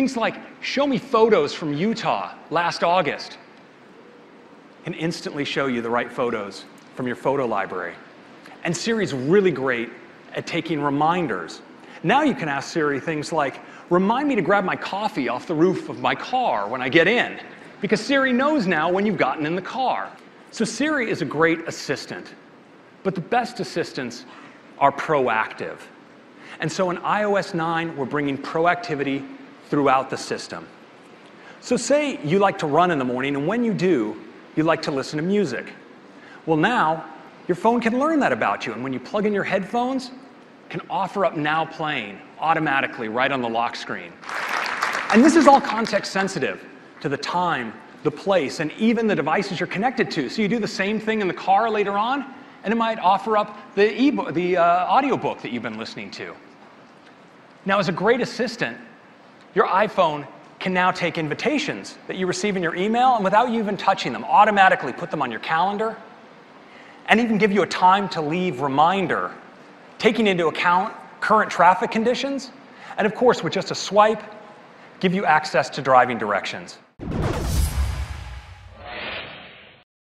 Things like show me photos from Utah last August can instantly show you the right photos from your photo library. And Siri's really great at taking reminders. Now you can ask Siri things like, remind me to grab my coffee off the roof of my car when I get in, because Siri knows now when you've gotten in the car. So Siri is a great assistant, but the best assistants are proactive. And so in iOS 9, we're bringing proactivity throughout the system. So say you like to run in the morning, and when you do, you like to listen to music. Well, now your phone can learn that about you, and when you plug in your headphones, can offer up now playing automatically right on the lock screen. And this is all context sensitive to the time, the place, and even the devices you're connected to. So you do the same thing in the car later on, and it might offer up the, e the uh, audiobook that you've been listening to. Now, as a great assistant, your iPhone can now take invitations that you receive in your email and without you even touching them, automatically put them on your calendar and even give you a time to leave reminder, taking into account current traffic conditions, and of course, with just a swipe, give you access to driving directions.